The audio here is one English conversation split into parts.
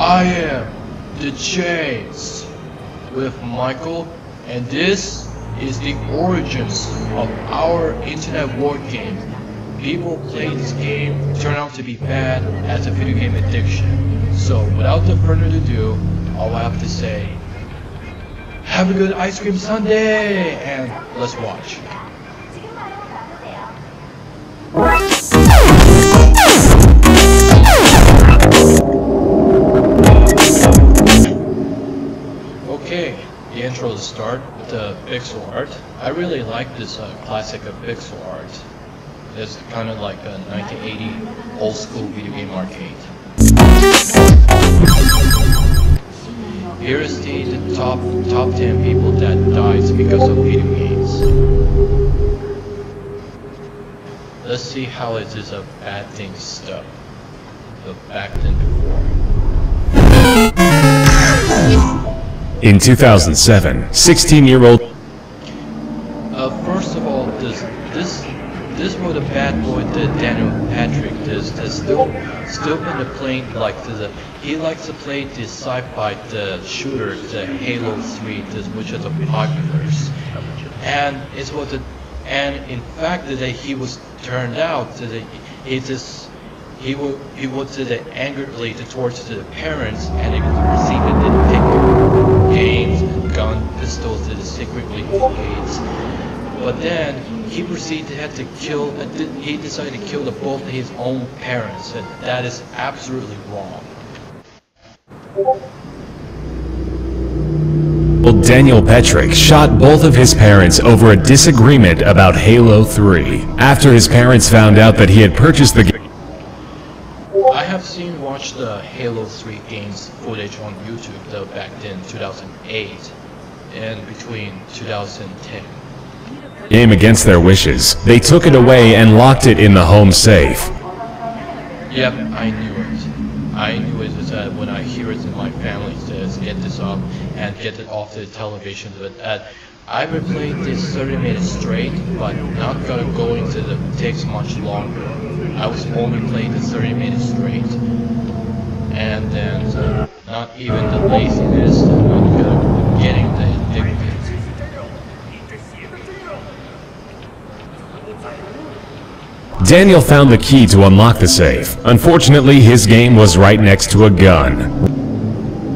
I am the Chase with Michael, and this is the origins of our internet war game. People play this game, turn out to be bad as a video game addiction. So without the further ado, all I have to say, have a good ice cream sundae, and let's watch. Start with the pixel art. I really like this uh, classic of pixel art. It's kind of like a 1980 old school video game arcade. Here is the, the top top 10 people that died because of video games. Let's see how it is a bad thing stuff. The back then before. In 2007, 16-year-old Uh, first of all, this this this was a bad boy, the Daniel Patrick. This this still still been the playing like the he likes to play the sci-fi the shooter, the Halo 3, this which is a populars, and it was a and in fact that he was turned out that he just he would he was the angrily towards the parents and he received the gun, pistols that is secretly aids. But then he proceeded to have to kill. Uh, he decided to kill the, both his own parents, and that is absolutely wrong. Well, Daniel Petric shot both of his parents over a disagreement about Halo 3. After his parents found out that he had purchased the game, I have seen watched the Halo 3 games footage on YouTube though back in 2008 and between 2010. game against their wishes, they took it away and locked it in the home safe. Yep, I knew it. I knew it was that when I hear it in my family says get this off and get it off the television. But uh, I replayed this 30 minutes straight, but not gonna go into the takes much longer. I was only playing the 30 minutes straight, and then uh, not even the laziness, not gonna getting the addicted. Daniel found the key to unlock the safe. Unfortunately, his game was right next to a gun.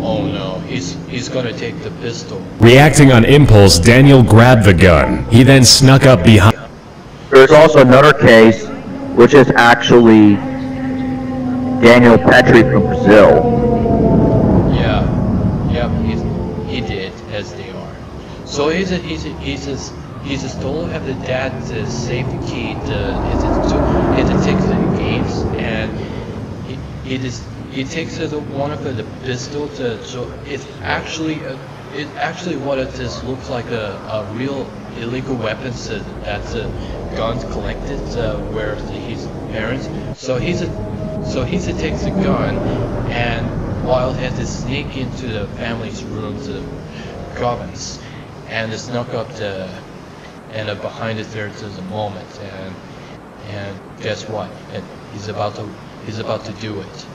Oh no, he's he's gonna take the pistol. Reacting on impulse, Daniel grabbed the gun. He then snuck up behind There's also another case, which is actually Daniel Petrie from Brazil. Yeah, yeah, he's, he did as they are. So he's a he's a he's a he's a stolen have the dad to save the key to uh, is it to is it the games? And he he just he takes the one of the, pistol to so it's actually uh, a, it actually what it is looks like a, a real illegal weapons that that's a guns collected uh, where his parents so he's a so he takes the gun and while he has to sneak into the family's room to the province and to snuck up the and uh, behind it there to the moment and and guess what and he's about to he's about to do it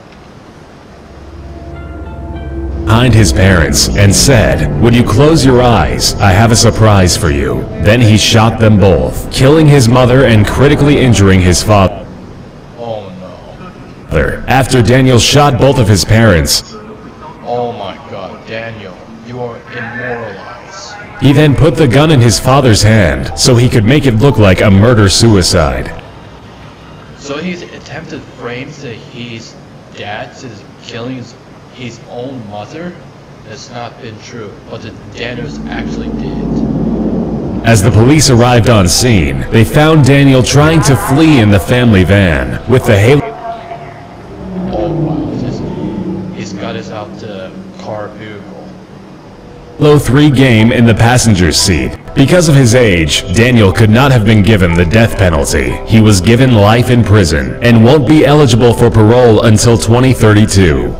behind his parents and said, Would you close your eyes? I have a surprise for you. Then he shot them both, killing his mother and critically injuring his father. oh no After Daniel shot both of his parents, oh my god Daniel you are immortalized he then put the gun in his father's hand so he could make it look like a murder-suicide. so he's attempted frames that his dad is killing his, his own mother? That's not been true. But the Daniels actually did. As the police arrived on scene, they found Daniel trying to flee in the family van with the Halo oh wow. He's got us out the car vehicle 3 game in the passenger's seat. Because of his age, Daniel could not have been given the death penalty. He was given life in prison and won't be eligible for parole until 2032.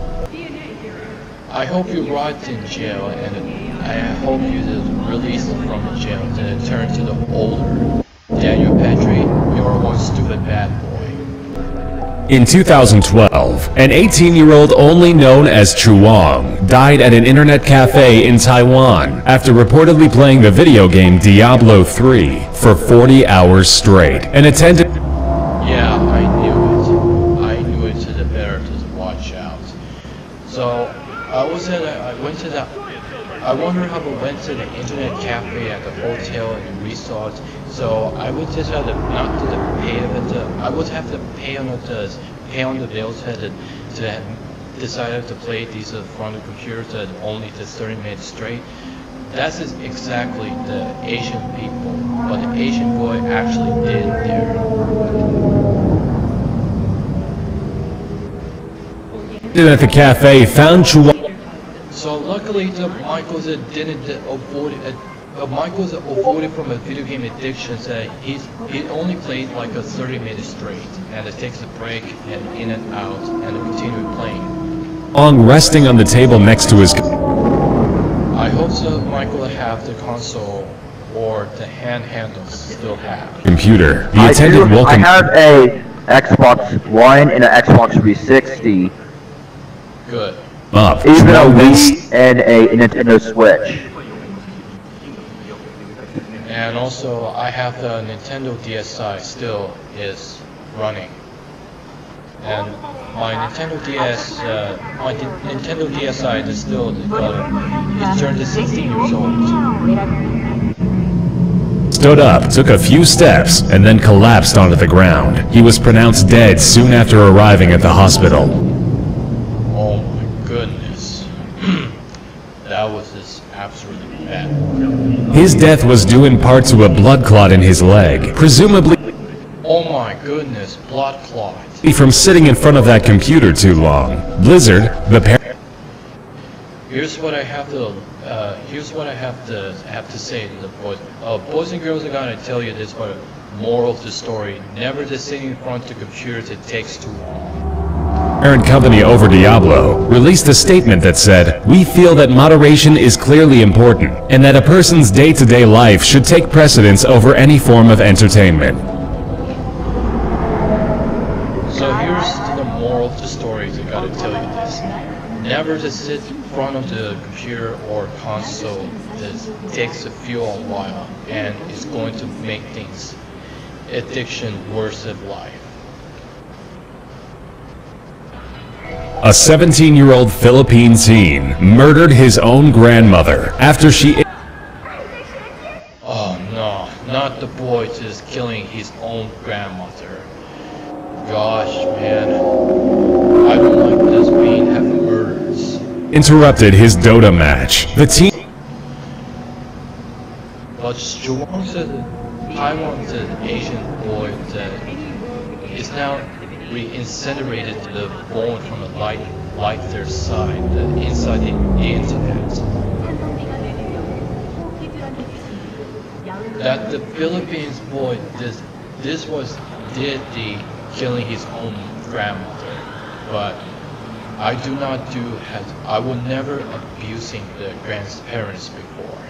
I hope you rot in jail, and I hope you is released from the jail and turn to the older Daniel Petrie. You're one stupid bad boy. In 2012, an 18-year-old only known as Chuang died at an internet cafe in Taiwan after reportedly playing the video game Diablo 3 for 40 hours straight and attended I wonder how I went to the internet cafe at the hotel and resort. So I would just have to not to pay the I would have to pay on the pay on the bills had to, to decided to play these uh, from the computer only the 30 minutes straight. That's exactly the Asian people, what the Asian boy actually did there. at the cafe found So luckily, the Michael's didn't uh, avoid uh, uh, Michael's avoided from a video game addiction. So he's he only played like a 30 minutes straight, and it takes a break and in and out, and continue playing. On resting on the table next to his I hope so. Michael have the console or the hand handles still have. computer. The I, attendant do, I have a Xbox One and an Xbox 360, Good. Up. even a Chuang Wii and a Nintendo Switch. And also, I have the Nintendo DSi still is running. And my Nintendo DS, uh, my D- Nintendo DSi is still got, it turned 16 years old. stood up, took a few steps, and then collapsed onto the ground. He was pronounced dead soon after arriving at the hospital. Oh my goodness. that was just absolutely bad. His death was due in part to a blood clot in his leg, presumably Oh my goodness, blood clot. from sitting in front of that computer too long. Blizzard, the parent Here's what I have to. Uh, here's what I have to have to say to the boys. Uh, boys and girls are gonna tell you this, but moral of the story: never just sitting in front of the computer. It takes too long. Parent company over Diablo released a statement that said, We feel that moderation is clearly important, and that a person's day-to-day life should take precedence over any form of entertainment. So here's the moral of the story. I gotta tell you this: never just sit in front of the computer or console. that takes a few while, and it's going to make things addiction worse of life. A 17-year-old Philippine teen murdered his own grandmother after she Oh no, not the boy just killing his own grandmother. Gosh, man. I don't like this being having murders. interrupted his Dota match. The teen But Chuang's a Taiwan's an Asian boy that is now re-incinerated the bone from a light lighter side, the inside the internet. That the Philippines boy this this was did the killing his own grandmother, but I do not do has I will never abusing the grandparents before.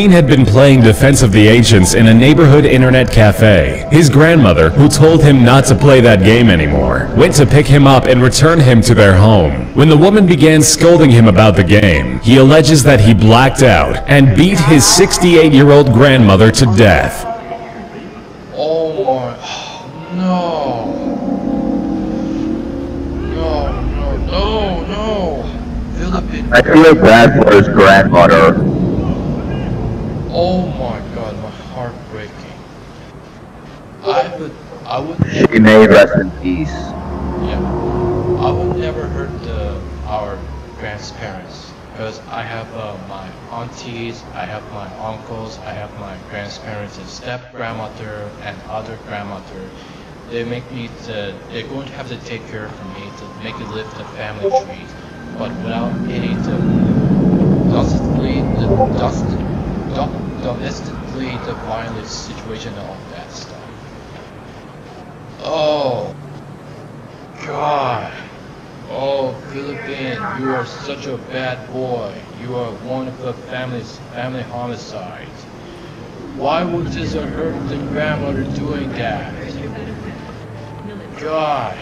Teen had been playing Defense of the Ancients in a neighborhood internet cafe. His grandmother, who told him not to play that game anymore, went to pick him up and return him to their home. When the woman began scolding him about the game, he alleges that he blacked out and beat his 68-year-old grandmother to death. Oh my, no. No, no, no, no. Philippine, I feel bad for his grandmother. Oh my god, my heart breaking. I would, I would She may rest in peace. Yeah, I would never hurt the, our grandparents because I have uh, my aunties, I have my uncles, I have my grandparents and step grandmother and other grandmother. They make me to, they're going to have to take care of me to make it live the family tree, but without any the domestically the dust, dom- domestically the violent situation and all that stuff. Oh. God. Oh, Philippine, you are such a bad boy. You are one of the family's family homicides. Why would this hurt the grandmother doing that? God.